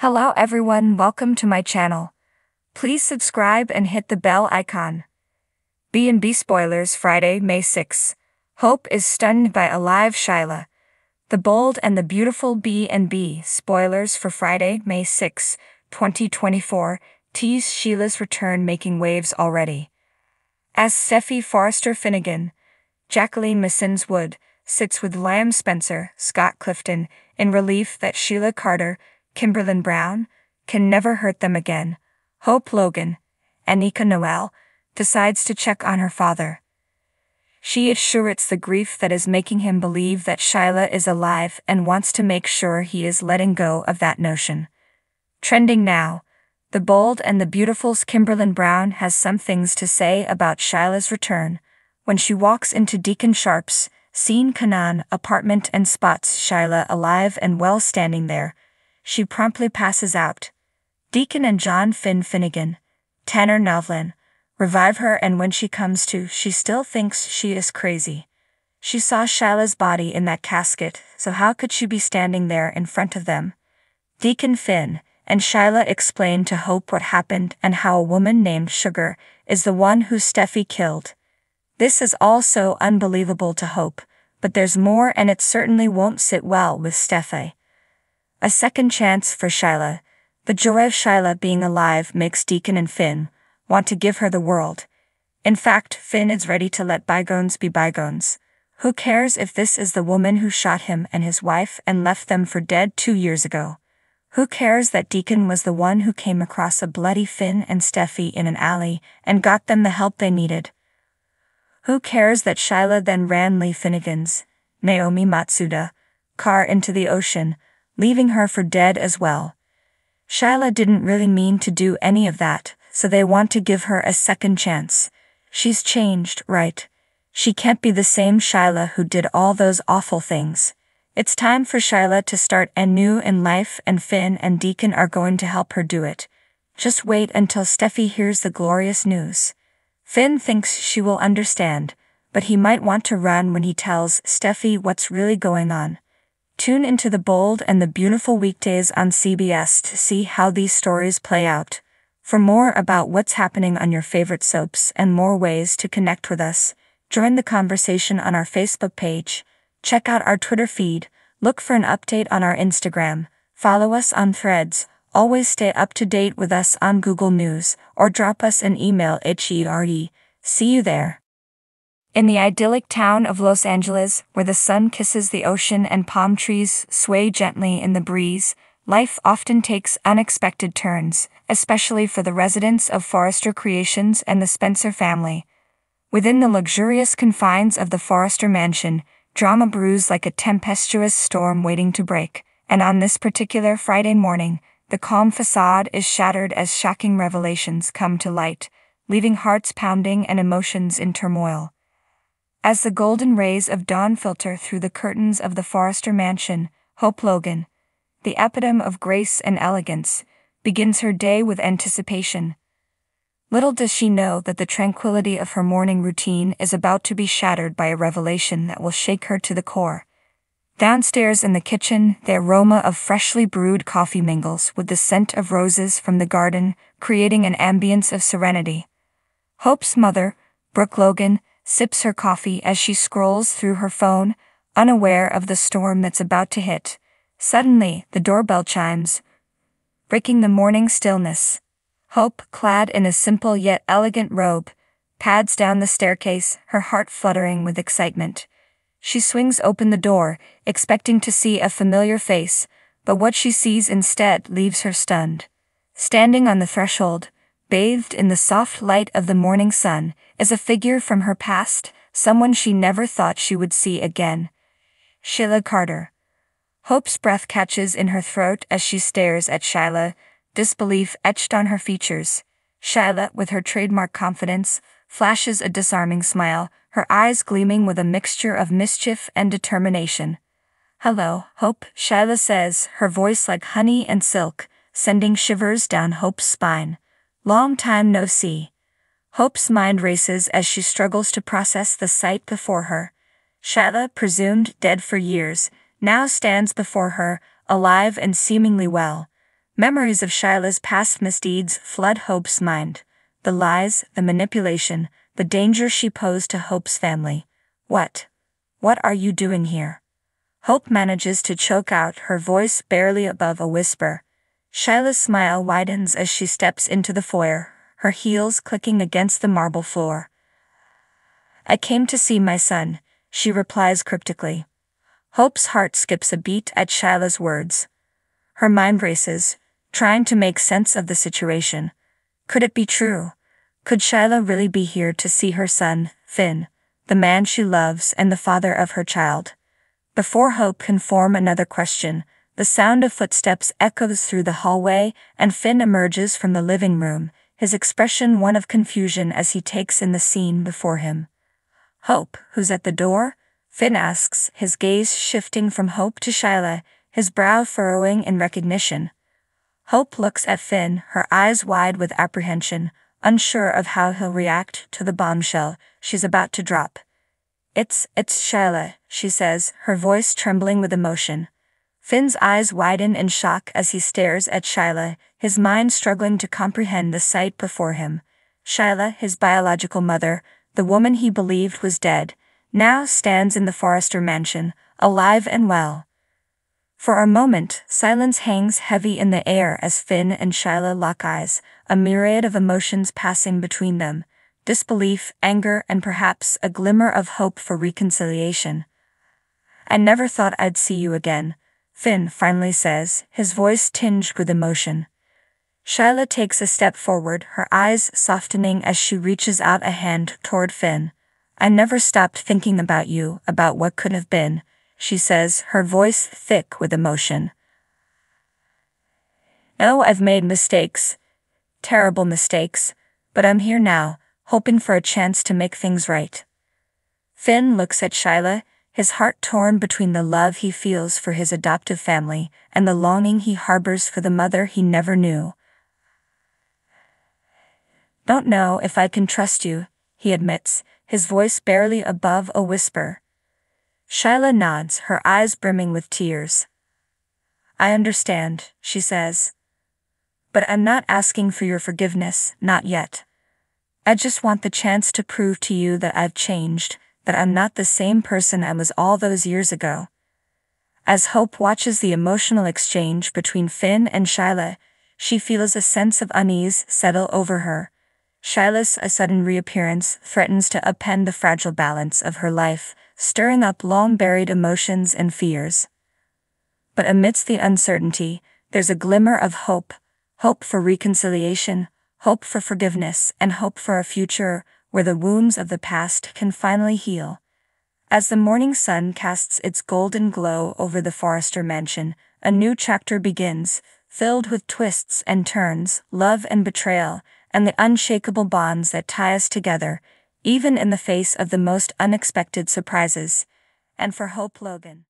Hello everyone, welcome to my channel. Please subscribe and hit the bell icon. B&B spoilers Friday, May 6. Hope is stunned by alive Shyla. The bold and the beautiful B&B spoilers for Friday, May 6, 2024 tease Sheila's return making waves already. As Steffy Forrester Finnegan, Jacqueline MacInnes Wood, sits with Liam Spencer, Scott Clifton, in relief that Sheila Carter, Kimberlin Brown, can never hurt them again. Hope Logan, Annika Noelle, decides to check on her father. She is sure it's the grief that is making him believe that Shyla is alive and wants to make sure he is letting go of that notion. Trending now, the bold and the beautiful's Kimberlin Brown has some things to say about Shyla's return when she walks into Deacon Sharpe's Scene Canaan apartment and spots Shyla alive and well standing there, she promptly passes out. Deacon and John Finn Finnegan, Tanner Novlan, revive her and when she comes to, she still thinks she is crazy. She saw Shyla's body in that casket, so how could she be standing there in front of them? Deacon Finn and Shyla explained to Hope what happened and how a woman named Sugar is the one who Steffy killed. This is all so unbelievable to Hope, but there's more and it certainly won't sit well with Steffy. A second chance for Shyla. The joy of Shyla being alive makes Deacon and Finn want to give her the world. In fact, Finn is ready to let bygones be bygones. Who cares if this is the woman who shot him and his wife and left them for dead two years ago? Who cares that Deacon was the one who came across a bloody Finn and Steffy in an alley and got them the help they needed? Who cares that Shyla then ran Li Finnegan's, Naomi Matsuda, car into the ocean, leaving her for dead as well? Shyla didn't really mean to do any of that, so they want to give her a second chance. She's changed, right? She can't be the same Shyla who did all those awful things. It's time for Shyla to start anew in life and Finn and Deacon are going to help her do it. Just wait until Steffy hears the glorious news. Finn thinks she will understand, but he might want to run when he tells Steffy what's really going on. Tune into the bold and the beautiful weekdays on CBS to see how these stories play out. For more about what's happening on your favorite soaps and more ways to connect with us, join the conversation on our Facebook page, check out our Twitter feed, look for an update on our Instagram, follow us on threads, Always stay up to date with us on Google News or drop us an email at HERE. See you there. In the idyllic town of Los Angeles, where the sun kisses the ocean and palm trees sway gently in the breeze, life often takes unexpected turns, especially for the residents of Forrester Creations and the Spencer family. Within the luxurious confines of the Forrester mansion, drama brews like a tempestuous storm waiting to break, and on this particular Friday morning, the calm facade is shattered as shocking revelations come to light, leaving hearts pounding and emotions in turmoil. As the golden rays of dawn filter through the curtains of the Forrester mansion, Hope Logan, the epitome of grace and elegance, begins her day with anticipation. Little does she know that the tranquility of her morning routine is about to be shattered by a revelation that will shake her to the core. Downstairs in the kitchen, the aroma of freshly brewed coffee mingles with the scent of roses from the garden, creating an ambience of serenity. Hope's mother, Brooke Logan, sips her coffee as she scrolls through her phone, unaware of the storm that's about to hit. Suddenly, the doorbell chimes, breaking the morning stillness. Hope, clad in a simple yet elegant robe, pads down the staircase, her heart fluttering with excitement. She swings open the door, expecting to see a familiar face, but what she sees instead leaves her stunned. Standing on the threshold, bathed in the soft light of the morning sun, is a figure from her past, someone she never thought she would see again. Sheila Carter. Hope's breath catches in her throat as she stares at Shyla, disbelief etched on her features. Shyla, with her trademark confidence, flashes a disarming smile, her eyes gleaming with a mixture of mischief and determination. Hello, Hope, Shyla says, her voice like honey and silk, sending shivers down Hope's spine. Long time no see. Hope's mind races as she struggles to process the sight before her. Shyla, presumed dead for years, now stands before her, alive and seemingly well. Memories of Shyla's past misdeeds flood Hope's mind. The lies, the manipulation, the danger she posed to Hope's family. What? What are you doing here? Hope manages to choke out, her voice barely above a whisper. Shyla's smile widens as she steps into the foyer, her heels clicking against the marble floor. I came to see my son, she replies cryptically. Hope's heart skips a beat at Shyla's words. Her mind races, trying to make sense of the situation. Could it be true? Could Shyla really be here to see her son, Finn, the man she loves and the father of her child? Before Hope can form another question, the sound of footsteps echoes through the hallway and Finn emerges from the living room, his expression one of confusion as he takes in the scene before him. Hope, who's at the door? Finn asks, his gaze shifting from Hope to Shyla, his brow furrowing in recognition. Hope looks at Finn, her eyes wide with apprehension, unsure of how he'll react to the bombshell she's about to drop. It's, it's Shyla, she says, her voice trembling with emotion. Finn's eyes widen in shock as he stares at Shyla, his mind struggling to comprehend the sight before him. Shyla, his biological mother, the woman he believed was dead, now stands in the Forrester mansion, alive and well. For a moment, silence hangs heavy in the air as Finn and Shyla lock eyes, a myriad of emotions passing between them disbelief, anger, and perhaps a glimmer of hope for reconciliation. I never thought I'd see you again, Finn finally says, his voice tinged with emotion. Shyla takes a step forward, her eyes softening as she reaches out a hand toward Finn. I never stopped thinking about you, about what could have been, she says, her voice thick with emotion. Oh, I've made mistakes. Terrible mistakes. But I'm here now, hoping for a chance to make things right. Finn looks at Shyla, his heart torn between the love he feels for his adoptive family and the longing he harbors for the mother he never knew. Don't know if I can trust you, he admits, his voice barely above a whisper. Shyla nods, her eyes brimming with tears. I understand, she says. But I'm not asking for your forgiveness, not yet. I just want the chance to prove to you that I've changed, that I'm not the same person I was all those years ago. As Hope watches the emotional exchange between Finn and Shyla, she feels a sense of unease settle over her. Shyla's a sudden reappearance threatens to upend the fragile balance of her life, stirring up long buried emotions and fears. But amidst the uncertainty, there's a glimmer of hope hope for reconciliation, hope for forgiveness, and hope for a future where the wounds of the past can finally heal. As the morning sun casts its golden glow over the Forrester mansion, a new chapter begins, filled with twists and turns, love and betrayal, and the unshakable bonds that tie us together even in the face of the most unexpected surprises. And for Hope Logan.